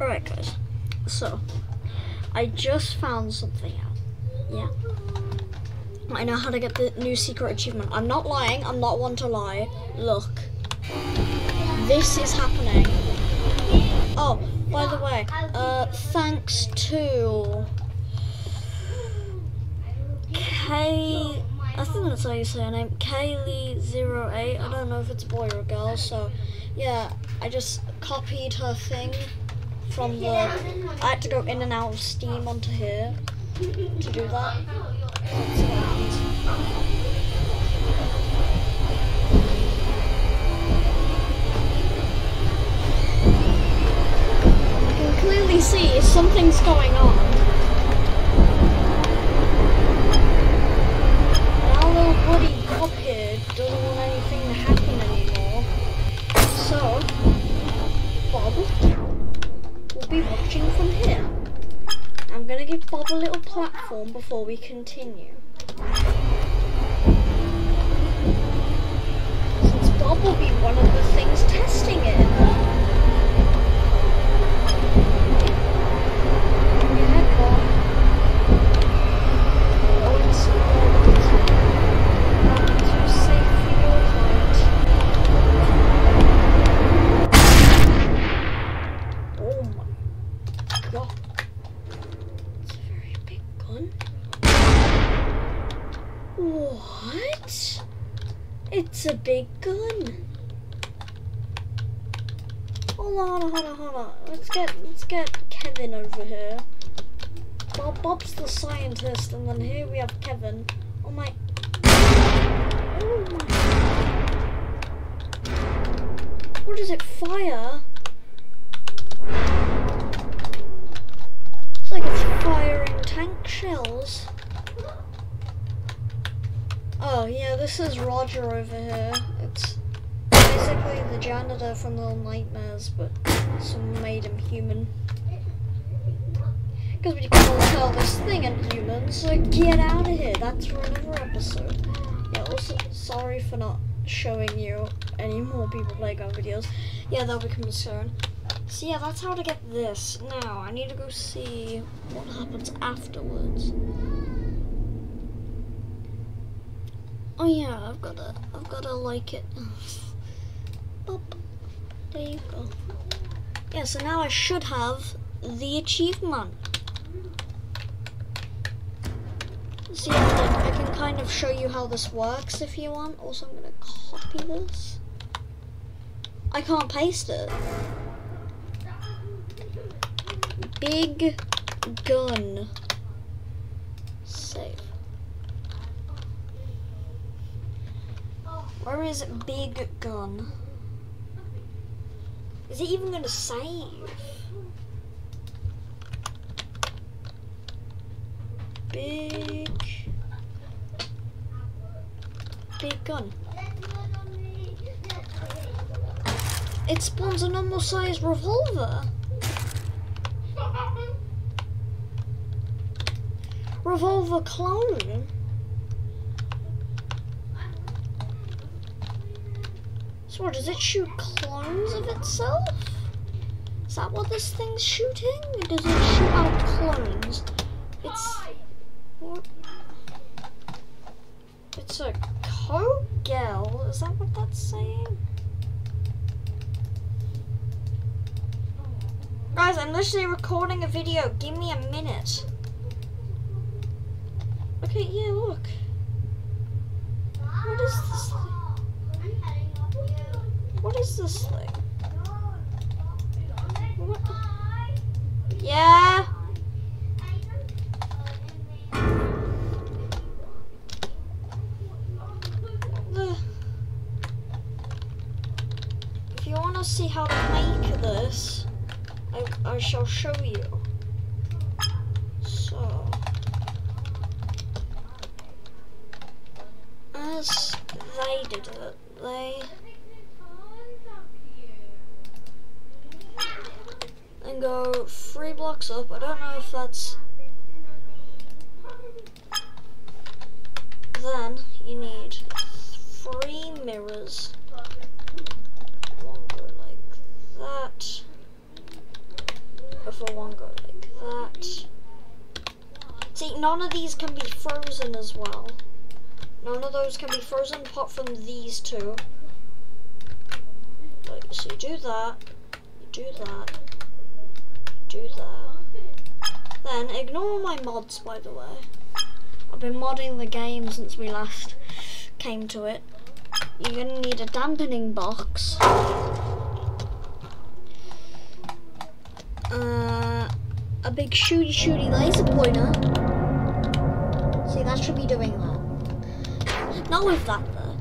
Alright, guys. So, I just found something out. Yeah. I know how to get the new secret achievement. I'm not lying. I'm not one to lie. Look. This is happening. Oh, by the way, uh, thanks to Kay, I think that's how you say her name. kaleii08. I don't know if it's a boy or a girl, so yeah, I just copied her thing from the. I had to go in and out of Steam onto here to do that. I can clearly see something's going on. We continue. Get Kevin over here. Bob Bob's the scientist, and then here we have Kevin. Oh my. Oh my. What does it fire? It's like it's firing tank shells. Oh yeah, this is Roger over here. It's basically the janitor from Little Nightmares, but someone made him human. Because we can't tell this thing and human, so get out of here. That's for another episode. Yeah, also, sorry for not showing you any more people playground videos. Yeah, that'll become soon. So yeah, that's how to get this. Now, I need to go see what happens afterwards. Oh yeah, I've gotta, I've gotta like it. There you go. Yeah, so now I should have the achievement. So yeah, I can kind of show you how this works if you want. Also, I'm gonna copy this. I can't paste it. Big gun. Save. Where is big gun? Is it even gonna save? Big big gun. It spawns a normal sized revolver. Revolver clone. So what, does it shoot clones of itself? Is that what this thing's shooting? Does it shoot out clones? It's what? It's a Kogel. Is that what that's saying? Guys, I'm literally recording a video. Give me a minute. Okay, yeah, look. What is this thing? What is this thing? What? Yeah. The- If you want to see how to make this, I, I shall show you. So, as they did it, they and go three blocks up. I don't know if that's... Then you need three mirrors. One go like that. Other one go like that. See, none of these can be frozen as well. None of those can be frozen apart from these two. Right, so you do that, you do that, do that. Then ignore my mods by the way. I've been modding the game since we last came to it. You're gonna need a dampening box. Uh, a big shooty shooty laser pointer. See, that should be doing that. Not with that though.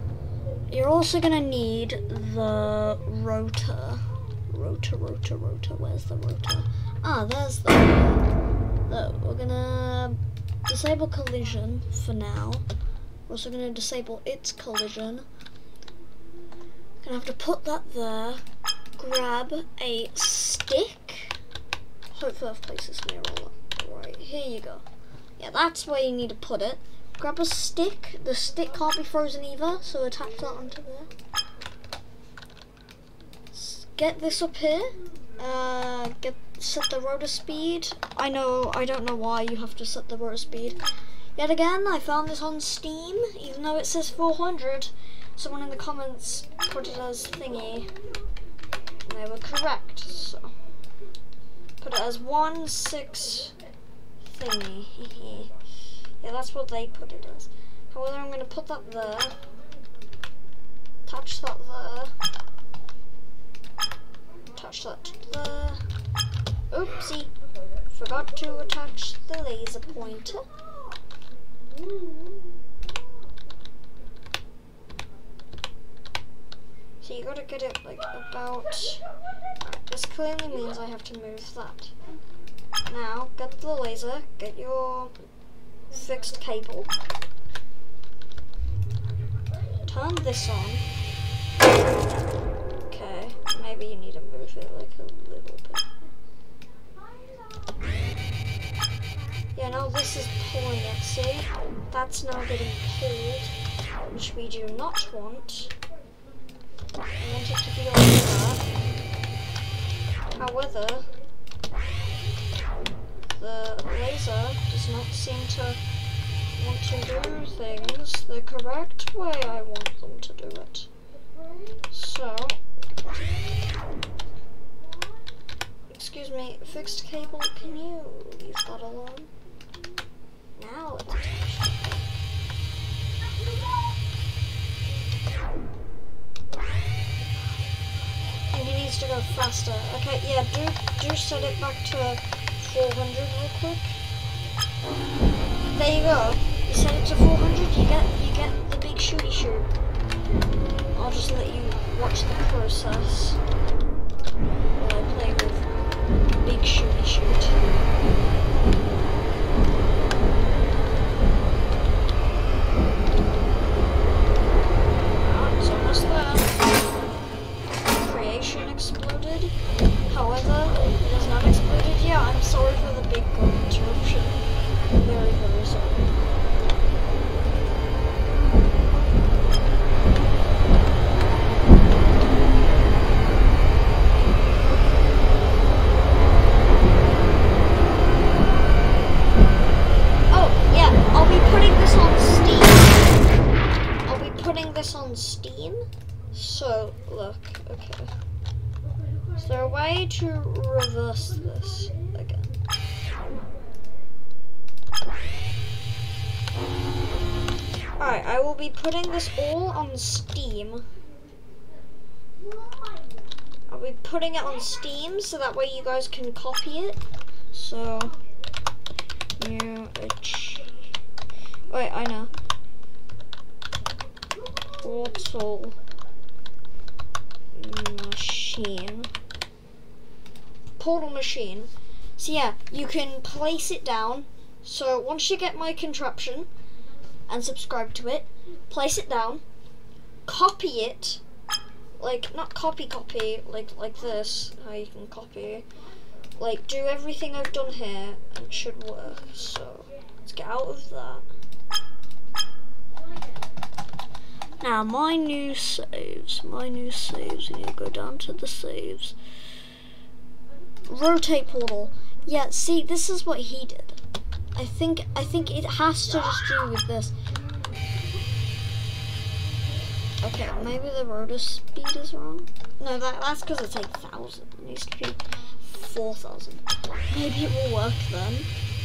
You're also gonna need the rotor. Rotor, rotor, rotor. Where's the rotor? Ah, there's the. the we're gonna disable collision for now. We're also gonna disable its collision. Gonna have to put that there. Grab a stick. Hopefully I've placed this mirror right. Here you go. Yeah, that's where you need to put it. Grab a stick. The stick can't be frozen either, so attach that onto there. Get this up here. Uh, get set the rotor speed. I know, I don't know why you have to set the rotor speed. Yet again, I found this on Steam, even though it says 400. Someone in the comments put it as thingy. And they were correct, so. Put it as 1, 6 thingy. yeah, that's what they put it as. However, I'm going to put that there. Touch that there. Touch that there. Oopsie. Forgot to attach the laser pointer. So you gotta get it like about, this clearly means I have to move that. Now, get the laser, get your fixed cable, turn this on, maybe you need to move it like a little bit. Yeah, now this is pulling it, see? That's now getting pulled, which we do not want. I want it to be like that. However, the laser does not seem to want to do things the correct way I want them to do it. So, excuse me, fixed cable, can you leave that alone? Now it's. And he needs to go faster. Okay, yeah, do do set it back to 400 real quick. There you go. You set it to 400, you get you get the big shooty shoot. I'll just let you watch the process while I play big shooty shoot. Alright, I will be putting this all on Steam. I'll be putting it on Steam so that way you guys can copy it. So, new Wait, I know. Portal machine. Portal machine. So yeah, you can place it down. So once you get my contraption and subscribe to it, place it down, copy it, like not copy copy like like this, how you can copy. Like do everything I've done here and it should work. So let's get out of that. Now my new saves, my new saves, and you go down to the saves. Rotate portal. Yeah, see, this is what he did. I think I think it has to just do with this. Okay, maybe the rotor speed is wrong. No, that, that's because it's 8,000. It needs to be 4,000. Maybe it will work then.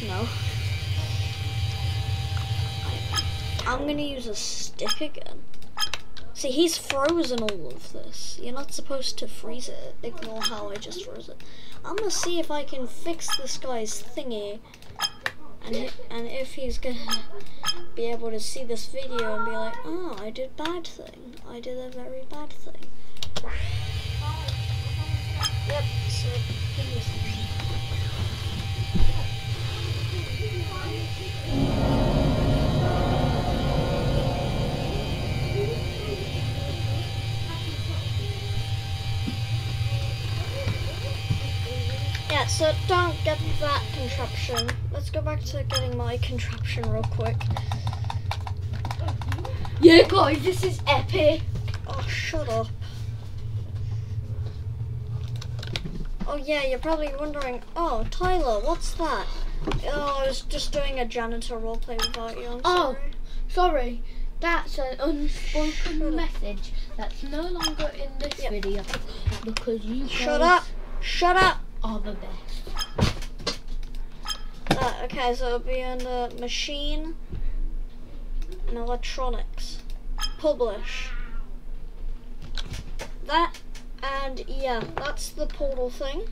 No. I, I'm gonna use a stick again. See, he's frozen all of this. You're not supposed to freeze it. Ignore how I just froze it. I'm gonna see if I can fix this guy's thingy. And, and if he's gonna be able to see this video and be like, oh, I did bad thing. I did a very bad thing. Yep, so Yeah, so don't get that contraption. Let's go back to getting my contraption real quick. Yeah, guys, this is epic. Oh, shut up. Oh yeah, you're probably wondering, oh, Tyler, what's that? Oh, I was just doing a janitor roleplay without you, I'm Oh. sorry. Sorry, that's an unspoken message that's no longer in this Yep. video because you Shut guys up! Shut up! Are the best. Uh, okay, so it'll be under machine and electronics. Publish. That, and yeah, that's the portal thing.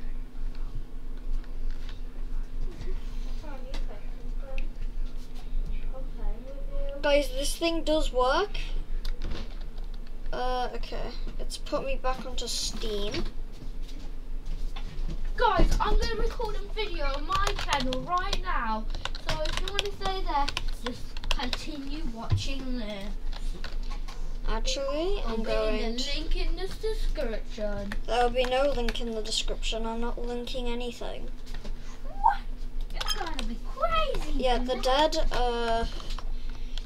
Guys, this thing does work. Uh, okay. It's put me back onto Steam. Guys, I'm going to record a video on my channel right now. So if you want to stay there, just continue watching there. Actually, I'm going the to... link in the description. There will be no link in the description. I'm not linking anything. What? You're going to be crazy. Yeah, the dead, uh...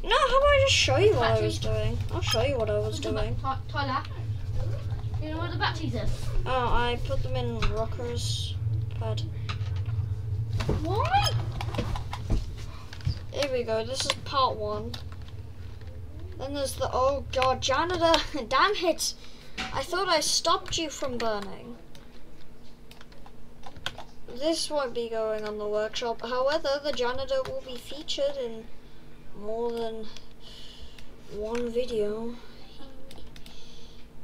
No, how about I just show you what I was doing? I'll show you what I was doing. Ty- Tyler, you know where the batteries are? Oh, I put them in Rocker's pad. Why? Here we go, this is part one. Then there's the, oh god, janitor, damn it! I thought I stopped you from burning. This won't be going on the workshop, however, the janitor will be featured in more than one video.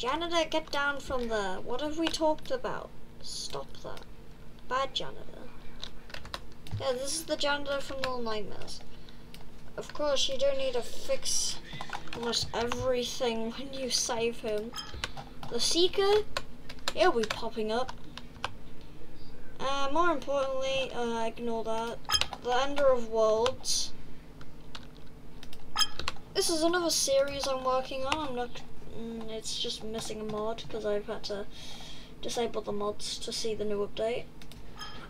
Janitor, get down from there. What have we talked about? Stop that. Bad janitor. Yeah, this is the janitor from Little Nightmares. Of course, you do need to fix almost everything when you save him. The Seeker, he'll be popping up. Uh, more importantly, uh, ignore that. The Ender of Worlds. This is another series I'm working on. I'm not. Mm, it's just missing a mod because I've had to disable the mods to see the new update.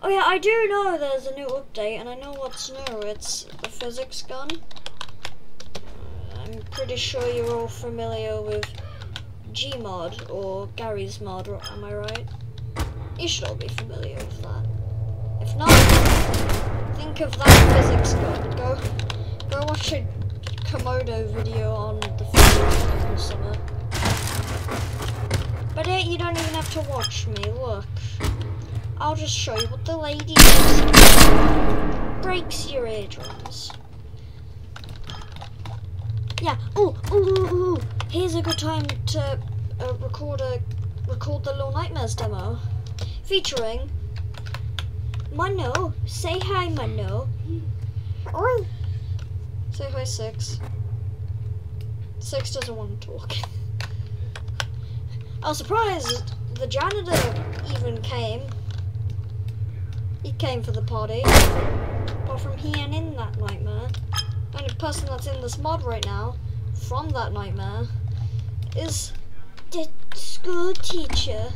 Oh yeah, I do know there's a new update, and I know what's new. It's the physics gun. I'm pretty sure you're all familiar with Gmod or Garry's mod, am I right? You should all be familiar with that. If not, think of that physics gun. Go, go watch a Komodo video on the physics gun or something. But hey, you don't even have to watch me. Look. I'll just show you what the lady does. Breaks your eardrums. Yeah. Oh, ooh, ooh, ooh. Here's a good time to uh, record a record the Little Nightmares demo, featuring Mono. Say hi, Mono. Say hi, Six. Six doesn't want to talk. I was surprised the janitor even came. He came for the party. Apart from he and in that nightmare. The only person that's in this mod right now from that nightmare is the school teacher.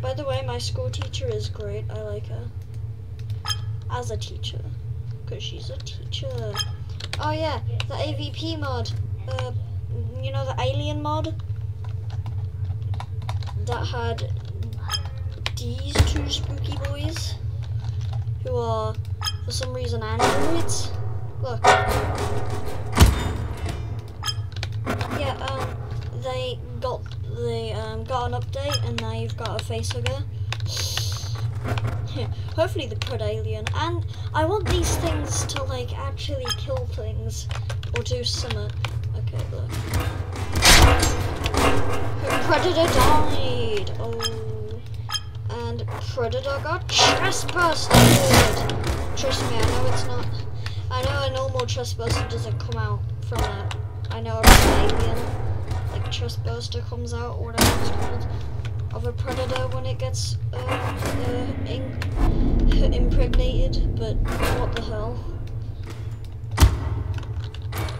By the way, my school teacher is great. I like her. As a teacher. Because she's a teacher. Oh yeah, the AVP mod. Uh, you know the alien mod? That had these two spooky boys who are for some reason androids. Look. Yeah, um, they got they um, got an update and now you've got a facehugger. Hopefully the Predalien. And I want these things to like actually kill things or do something. Okay, look. Predator died. Oh. And Predator got busted. Trust me, I know it's not. I know a normal buster doesn't come out from it. I know a alien, like burster comes out or whatever it's called, of a predator when it gets uh, uh, impregnated. But what the hell?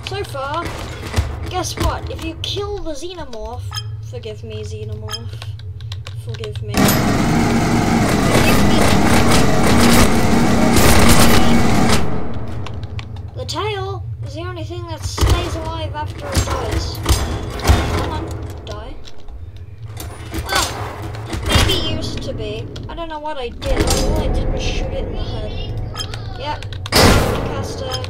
So far, guess what? If you kill the xenomorph, forgive me, xenomorph, forgive me. The tail is the only thing that stays alive after it dies. Come on, die. Well, maybe used to be. I don't know what I did. All I did was shoot it in the head. Yep, caster.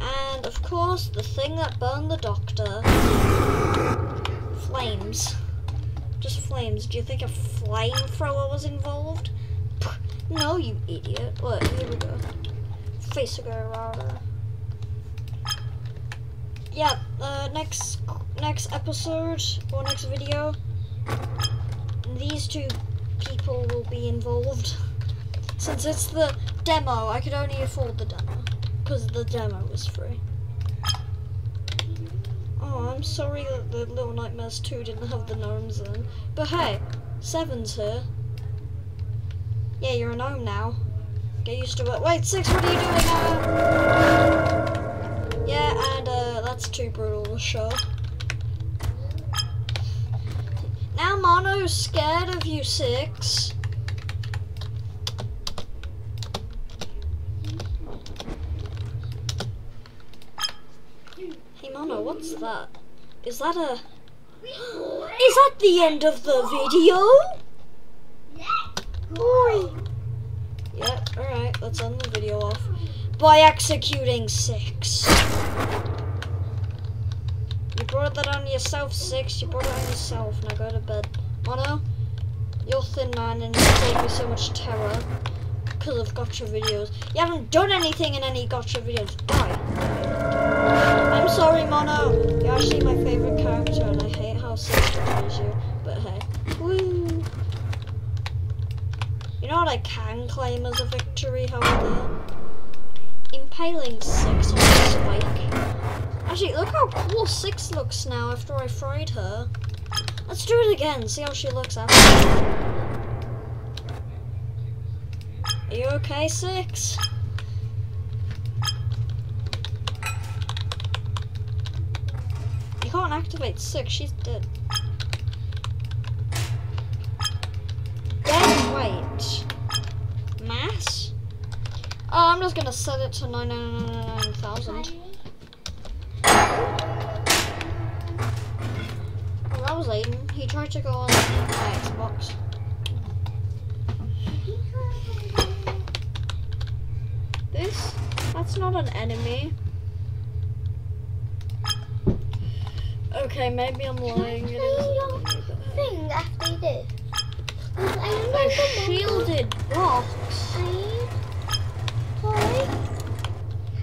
And of course, the thing that burned the doctor. Flames. Just flames. Do you think a flamethrower was involved? No, you idiot. Look, here we go. Face router. Yeah, uh, next next episode or next video, these two people will be involved. Since it's the demo, I could only afford the demo because the demo was free. Oh, I'm sorry that the Little Nightmares 2 didn't have the gnomes in. But hey, Seven's here. Yeah, you're a gnome now. Get used to it. Wait, Six, what are you doing now? Yeah, and uh, that's too brutal to show. Now Mono's scared of you, Six. Hey Mono, what's that? Is that a... Is that the end of the video? Boy. Yeah, alright, let's end the video off by executing six. You brought that on yourself, six. You brought it on yourself. Now go to bed. Mono, you're thin man and you gave me so much terror because of gotcha videos. You haven't done anything in any gotcha videos. Die. I'm sorry, Mono. You're actually my favorite character and I hate how six betrays you. But hey. Woo. You know what I can claim as a victory, however? Impaling Six on a spike. Actually, look how cool Six looks now after I fried her. Let's do it again, see how she looks after. Are you okay, Six? You can't activate Six, she's dead. Dead weight. Mass? Oh, I'm just gonna set it to 999,000. Oh, that was Aiden. He tried to go on my Xbox. This? That's not an enemy. Okay, maybe I'm lying. It is an enemy, but- thing after you did. I A shielded box. Sorry?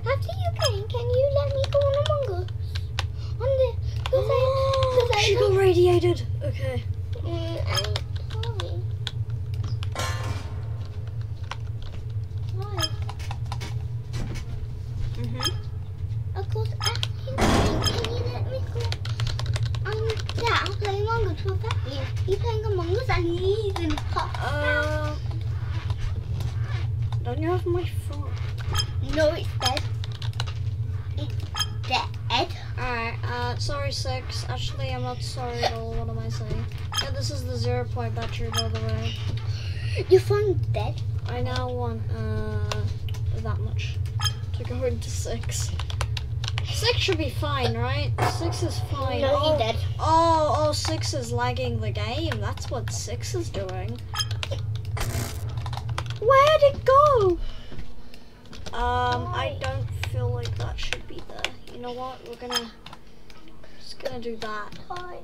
After you came, can you let me go on Among Us? On the... Because I... Because I... she got radiated. Okay. Mm, I'm sorry. Why? Mhm. Of course, after you came, can you let me go? Um, yeah, I'll play Among Us with that. Yeah, you playing Among Us and he's in hot. Uh, don't you have my phone? No, it's dead. It's dead. Alright, uh, sorry, Six. Actually, I'm not sorry at all. What am I saying? Yeah, this is the zero point battery, by the way. Your phone's dead. I now want, uh, that much to go into six. Six should be fine, right? Six is fine. No, oh, he's dead. oh, oh, six is lagging the game. That's what six is doing. Where'd it go? Um, I don't feel like that should be there. You know what? We're gonna just gonna do that. Hi.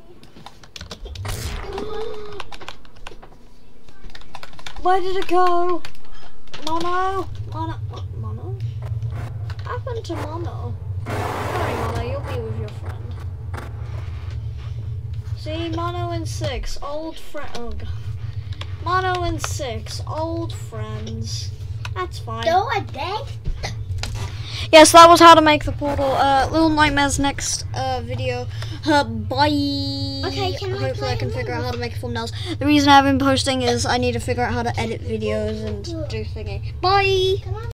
Where did it go? Mono? Mono? What? Mono? What happened to Mono? Sorry, Mono, you'll be with your friend. See, Mono and Six, old friend. Oh, God. Mono and Six, old friends. That's fine. Though I dead. Yes, that was how to make the portal. Uh, Little Nightmares next uh, video. Uh, bye. Okay, can I Hopefully, play I can figure out how to make thumbnails. The reason I haven't been posting is I need to figure out how to edit videos and do thingy. Bye. Come on.